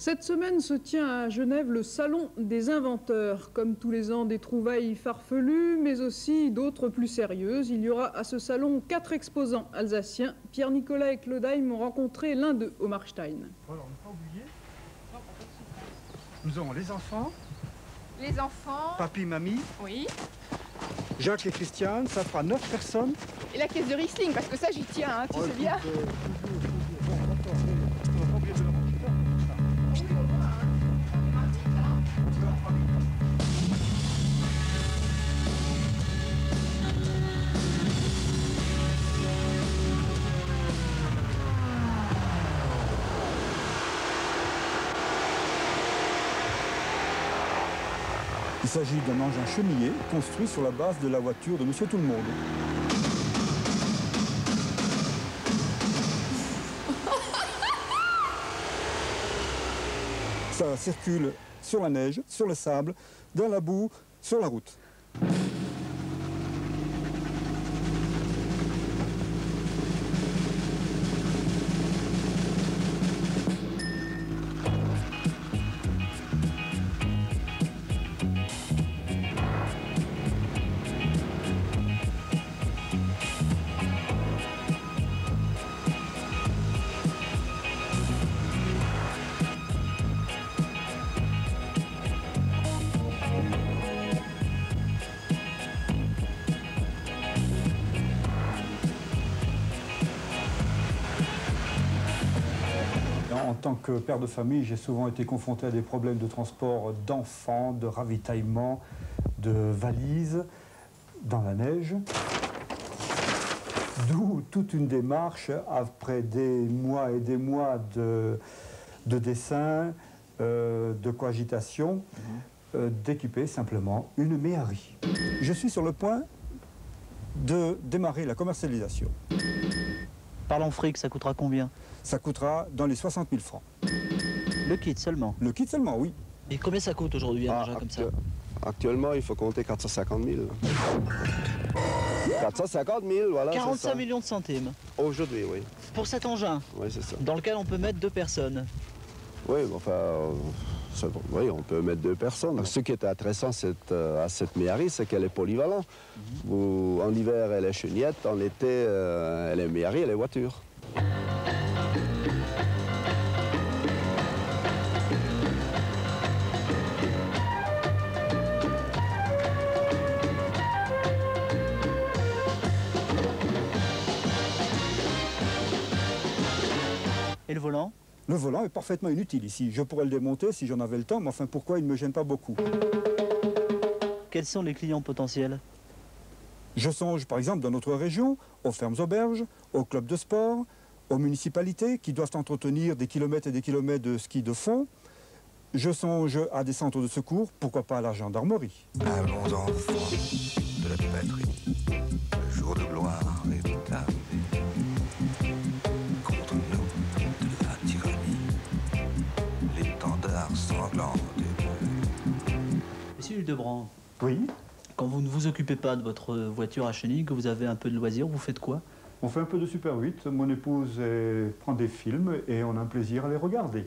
Cette semaine se tient à Genève le Salon des inventeurs. Comme tous les ans, des trouvailles farfelues, mais aussi d'autres plus sérieuses. Il y aura à ce salon quatre exposants alsaciens. Pierre-Nicolas et Claude Heim ont rencontré l'un d'eux au Marstein. Alors, ne pas oublier, nous avons les enfants, Les enfants, papy, mamie, oui. Jacques et Christiane, ça fera 9 personnes. Et la caisse de Riesling, parce que ça j'y tiens, hein, tu Oh, sais bien. euh, Il s'agit d'un engin chenillé construit sur la base de la voiture de Monsieur Tout-le-Monde. Ça circule sur la neige, sur le sable, dans la boue, sur la route. En tant que père de famille, j'ai souvent été confronté à des problèmes de transport d'enfants, de ravitaillement, de valises dans la neige. D'où toute une démarche après des mois et des mois de, de dessin, euh, de coagitation, euh, d'équiper simplement une méhari. Je suis sur le point de démarrer la commercialisation. Parlons fric, ça coûtera combien? Ça coûtera dans les 60 000 francs. Le kit seulement. Le kit seulement, oui. Et combien ça coûte aujourd'hui un Ah, engin comme ça actu- Actuellement, il faut compter 450 000. 450 000, voilà. c'est 45 ça. millions de centimes. Aujourd'hui, oui. Pour cet engin, Oui, c'est ça. dans lequel on peut mettre deux personnes. Oui, enfin, euh, oui, on peut mettre deux personnes. Ce qui est intéressant euh, à cette Méhari, c'est qu'elle est polyvalente. Vous- en hiver, elle est chenillette. En été, euh, elle est Méhari, elle est voiture. Et le volant? Le volant est parfaitement inutile ici. Je pourrais le démonter si j'en avais le temps, mais enfin pourquoi il ne me gêne pas beaucoup? Quels sont les clients potentiels? Je songe par exemple dans notre région aux fermes auberges, aux clubs de sport, aux municipalités qui doivent entretenir des kilomètres et des kilomètres de ski de fond. Je songe à des centres de secours, pourquoi pas à la gendarmerie? Allons enfants de la patrie, Monsieur Hildebrand, Oui, quand vous ne vous occupez pas de votre voiture à chenille, que vous avez un peu de loisir, vous faites quoi? On fait un peu de Super 8. Mon épouse prend des films et on a un plaisir à les regarder.